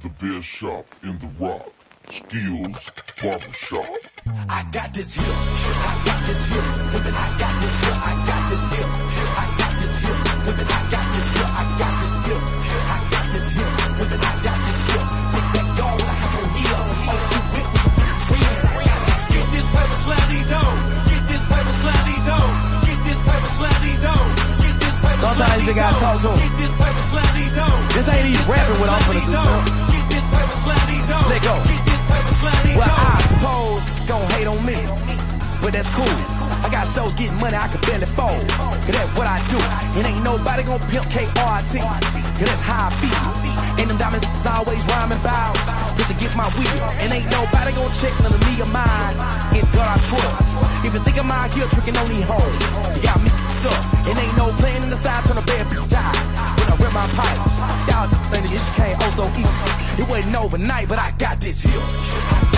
the best shop in the rock. Skillz Barbershop. I got this here. I got this here. I got Sometimes you gotta talk to. Get this ain't even rapping what I'm finna do. Let go. Well. I suppose gon' hate on me, but that's cool. I got shows getting money I can barely fold. Cause that's what I do. And ain't nobody gon' pimp KRT. Cause that's how I feel. And them diamonds always rhyming bout. Just against my will. And ain't nobody gon' check none of me or mine. In God I trust. If you think I'm here tricking on these hoes, you got me Pipes, y'all think this came oh so easy. It wasn't overnight, but. I got this here.